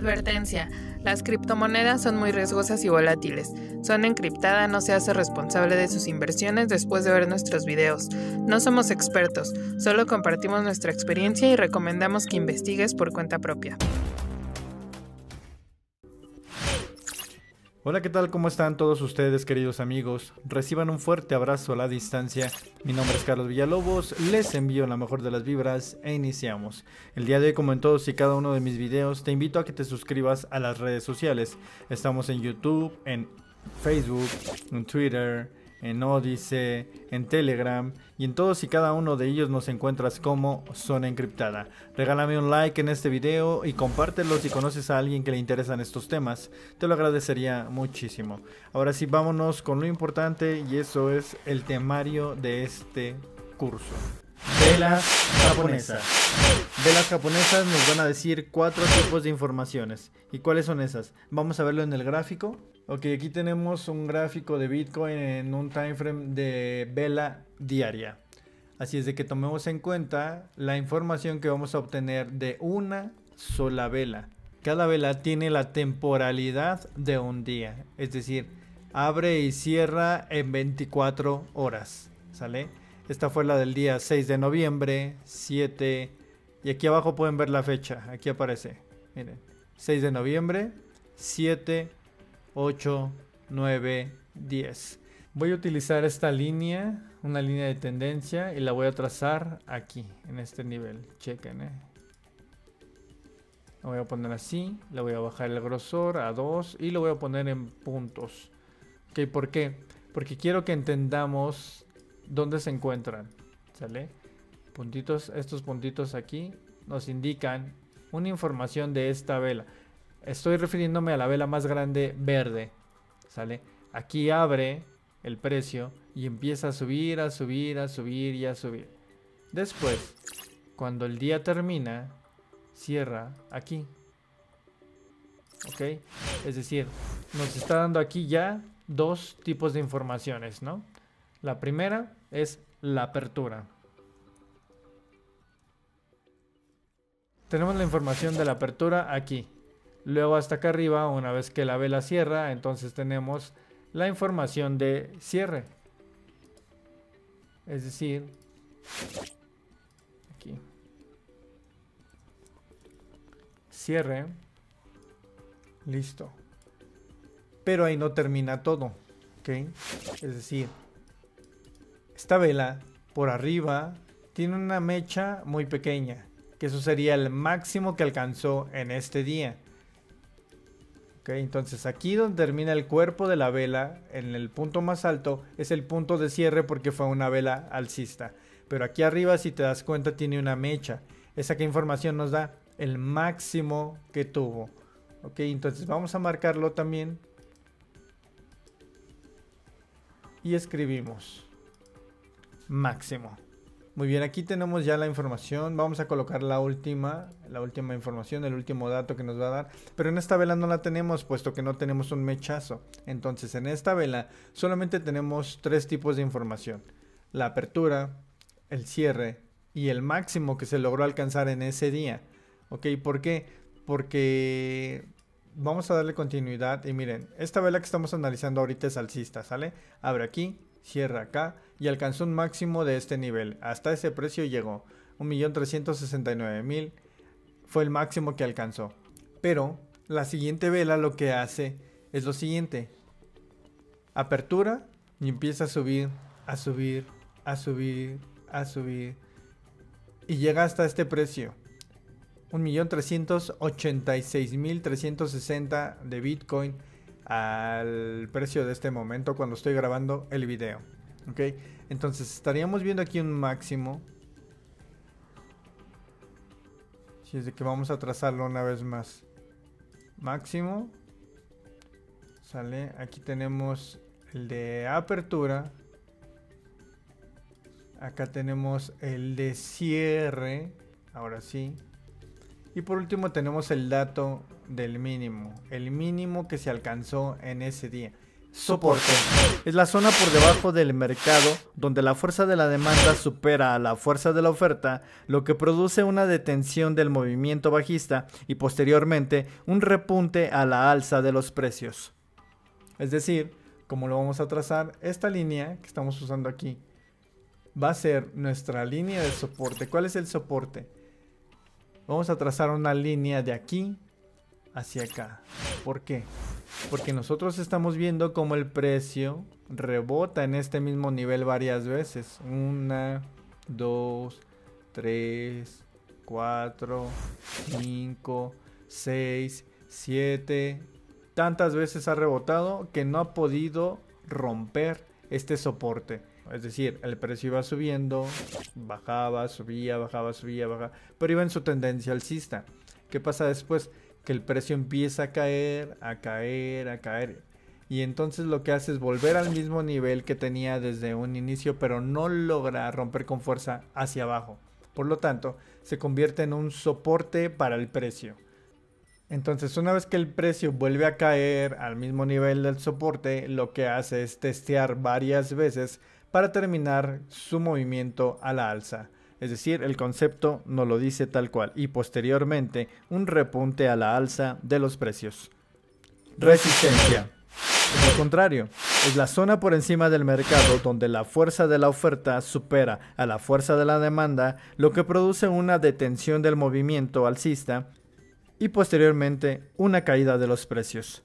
Advertencia. Las criptomonedas son muy riesgosas y volátiles. Son encriptada no se hace responsable de sus inversiones después de ver nuestros videos. No somos expertos, solo compartimos nuestra experiencia y recomendamos que investigues por cuenta propia. Hola, ¿qué tal? ¿Cómo están todos ustedes, queridos amigos? Reciban un fuerte abrazo a la distancia. Mi nombre es Carlos Villalobos, les envío la mejor de las vibras e iniciamos. El día de hoy, como en todos y cada uno de mis videos, te invito a que te suscribas a las redes sociales. Estamos en YouTube, en Facebook, en Twitter, en Odyssey, en Telegram y en todos y cada uno de ellos nos encuentras como Zona Encriptada. Regálame un like en este video y compártelo si conoces a alguien que le interesan estos temas. Te lo agradecería muchísimo. Ahora sí, vámonos con lo importante y eso es el temario de este curso. Velas japonesas. Velas japonesas nos van a decir cuatro tipos de informaciones. ¿Y cuáles son esas? Vamos a verlo en el gráfico. Ok, aquí tenemos un gráfico de Bitcoin en un time frame de vela diaria. Así es de que tomemos en cuenta la información que vamos a obtener de una sola vela. Cada vela tiene la temporalidad de un día, es decir, abre y cierra en 24 horas, ¿sale? Esta fue la del día 6 de noviembre, 7, y aquí abajo pueden ver la fecha, aquí aparece, miren, 6 de noviembre, 7, 8, 9, 10. Voy a utilizar esta línea, una línea de tendencia, y la voy a trazar aquí, en este nivel. Chequen, eh. Lo voy a poner así, le voy a bajar el grosor a 2 y lo voy a poner en puntos. Ok, ¿por qué? Porque quiero que entendamos dónde se encuentran. ¿Sale? Puntitos, estos puntitos aquí nos indican una información de esta vela. Estoy refiriéndome a la vela más grande verde. ¿Sale? Aquí abre el precio y empieza a subir, a subir, a subir y a subir. Después, cuando el día termina, cierra aquí. ¿Ok? Es decir, nos está dando aquí ya dos tipos de informaciones, ¿no? La primera es la apertura. Tenemos la información de la apertura aquí. Luego hasta acá arriba, una vez que la vela cierra, entonces tenemos la información de cierre. Es decir, aquí. Cierre. Listo. Pero ahí no termina todo. Es decir, esta vela por arriba tiene una mecha muy pequeña. Que eso sería el máximo que alcanzó en este día entonces aquí donde termina el cuerpo de la vela, en el punto más alto, es el punto de cierre porque fue una vela alcista. Pero aquí arriba, si te das cuenta, tiene una mecha. Esa que información nos da el máximo que tuvo. Ok, entonces vamos a marcarlo también. Y escribimos máximo. Muy bien, aquí tenemos ya la información. Vamos a colocar la última, la última información, el último dato que nos va a dar. Pero en esta vela no la tenemos, puesto que no tenemos un mechazo. Entonces, en esta vela solamente tenemos tres tipos de información. La apertura, el cierre y el máximo que se logró alcanzar en ese día. ¿Ok? ¿Por qué? Porque vamos a darle continuidad. Y miren, esta vela que estamos analizando ahorita es alcista, ¿sale? Abre aquí, cierra acá y alcanzó un máximo de este nivel. Hasta ese precio llegó. 1.369.000 fue el máximo que alcanzó. Pero la siguiente vela lo que hace es lo siguiente. Apertura y empieza a subir, a subir, a subir, a subir. Y llega hasta este precio. 1.386.360 de Bitcoin al precio de este momento cuando estoy grabando el video. ¿Ok? Entonces estaríamos viendo aquí un máximo. Si es de que vamos a trazarlo una vez más. Máximo. Sale. Aquí tenemos el de apertura. Acá tenemos el de cierre. Ahora sí. Y por último tenemos el dato del mínimo, el mínimo que se alcanzó en ese día. Soporte. Es la zona por debajo del mercado donde la fuerza de la demanda supera a la fuerza de la oferta, lo que produce una detención del movimiento bajista y posteriormente un repunte a la alza de los precios. Es decir, como lo vamos a trazar, esta línea que estamos usando aquí va a ser nuestra línea de soporte. ¿Cuál es el soporte? Vamos a trazar una línea de aquí hacia acá. ¿Por qué? Porque nosotros estamos viendo cómo el precio rebota en este mismo nivel varias veces. Una, dos, tres, cuatro, cinco, seis, siete. Tantas veces ha rebotado que no ha podido romper este soporte. Es decir, el precio iba subiendo, bajaba, subía, bajaba, subía, bajaba, pero iba en su tendencia alcista. ¿Qué pasa después? que el precio empieza a caer, a caer, a caer. Y entonces lo que hace es volver al mismo nivel que tenía desde un inicio, pero no logra romper con fuerza hacia abajo. Por lo tanto, se convierte en un soporte para el precio. Entonces, una vez que el precio vuelve a caer al mismo nivel del soporte, lo que hace es testear varias veces para terminar su movimiento a la alza es decir, el concepto no lo dice tal cual, y posteriormente un repunte a la alza de los precios. Resistencia. Por contrario, es la zona por encima del mercado donde la fuerza de la oferta supera a la fuerza de la demanda, lo que produce una detención del movimiento alcista y posteriormente una caída de los precios.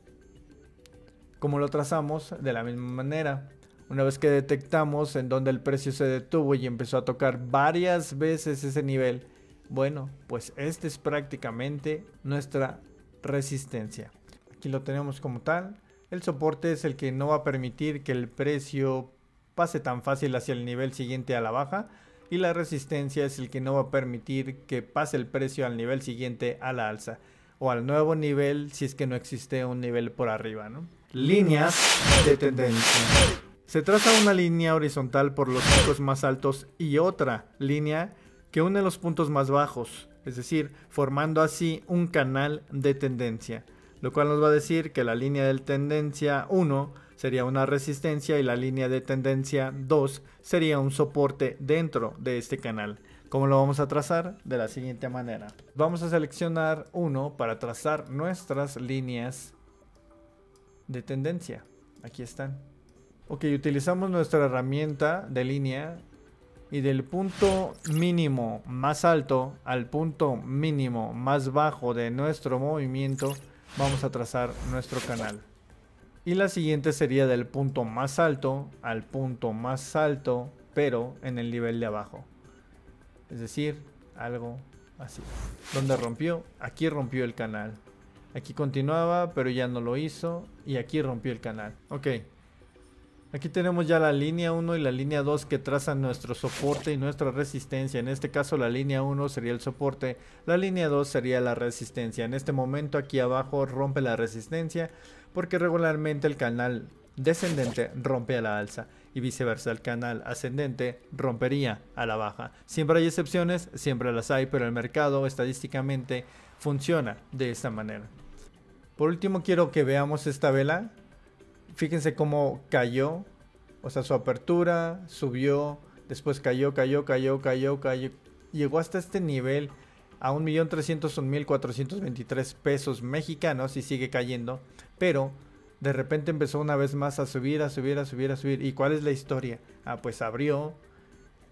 Como lo trazamos de la misma manera, una vez que detectamos en donde el precio se detuvo y empezó a tocar varias veces ese nivel, bueno, pues este es prácticamente nuestra resistencia. Aquí lo tenemos como tal. El soporte es el que no va a permitir que el precio pase tan fácil hacia el nivel siguiente a la baja. Y la resistencia es el que no va a permitir que pase el precio al nivel siguiente a la alza. O al nuevo nivel si es que no existe un nivel por arriba, ¿no? Líneas de tendencia. Se traza una línea horizontal por los puntos más altos y otra línea que une los puntos más bajos, es decir, formando así un canal de tendencia, lo cual nos va a decir que la línea de tendencia 1 sería una resistencia y la línea de tendencia 2 sería un soporte dentro de este canal. ¿Cómo lo vamos a trazar? De la siguiente manera. Vamos a seleccionar uno para trazar nuestras líneas de tendencia. Aquí están. Ok, utilizamos nuestra herramienta de línea y del punto mínimo más alto al punto mínimo más bajo de nuestro movimiento vamos a trazar nuestro canal. Y la siguiente sería del punto más alto al punto más alto pero en el nivel de abajo. Es decir, algo así. Donde rompió, aquí rompió el canal. Aquí continuaba pero ya no lo hizo y aquí rompió el canal. Ok. Aquí tenemos ya la línea 1 y la línea 2 que trazan nuestro soporte y nuestra resistencia. En este caso la línea 1 sería el soporte, la línea 2 sería la resistencia. En este momento aquí abajo rompe la resistencia porque regularmente el canal descendente rompe a la alza y viceversa el canal ascendente rompería a la baja. Siempre hay excepciones, siempre las hay, pero el mercado estadísticamente funciona de esta manera. Por último quiero que veamos esta vela fíjense cómo cayó. O sea, su apertura subió, después cayó, cayó, cayó, cayó, cayó. Llegó hasta este nivel a 1.301.423 pesos mexicanos y sigue cayendo. Pero de repente empezó una vez más a subir, a subir, a subir, a subir. ¿Y cuál es la historia? Ah, pues abrió,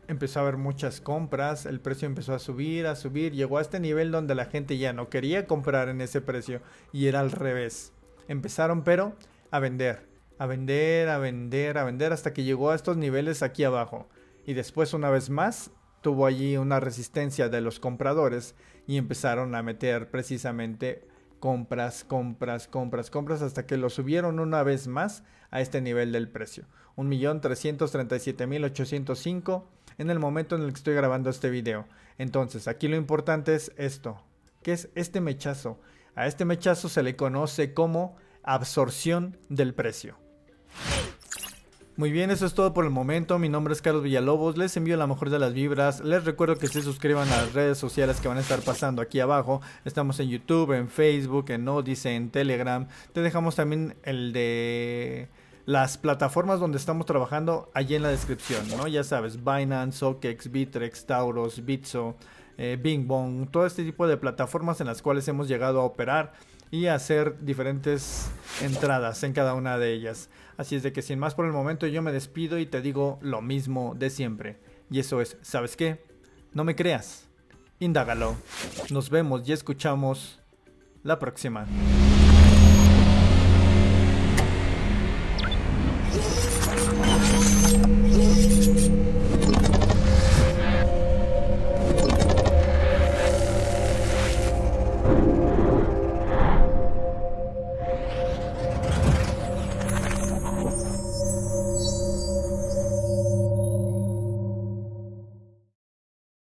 empezó a haber muchas compras, el precio empezó a subir, a subir, llegó a este nivel donde la gente ya no quería comprar en ese precio y era al revés. Empezaron pero a vender a vender, a vender, a vender hasta que llegó a estos niveles aquí abajo. Y después una vez más tuvo allí una resistencia de los compradores y empezaron a meter precisamente compras, compras, compras, compras hasta que lo subieron una vez más a este nivel del precio. 1.337.805 en el momento en el que estoy grabando este video. Entonces, aquí lo importante es esto, que es este mechazo. A este mechazo se le conoce como absorción del precio. Muy bien, eso es todo por el momento. Mi nombre es Carlos Villalobos. Les envío la mejor de las vibras. Les recuerdo que se suscriban a las redes sociales que van a estar pasando aquí abajo. Estamos en YouTube, en Facebook, en Odyssey, en Telegram. Te dejamos también el de las plataformas donde estamos trabajando allí en la descripción, ¿no? Ya sabes, Binance, OKEx, Bitrex, Tauros, Bitso, eh, Bing Bong, todo este tipo de plataformas en las cuales hemos llegado a operar y hacer diferentes entradas en cada una de ellas. Así es de que sin más por el momento yo me despido y te digo lo mismo de siempre. Y eso es, ¿sabes qué? No me creas. Indágalo. Nos vemos y escuchamos la próxima.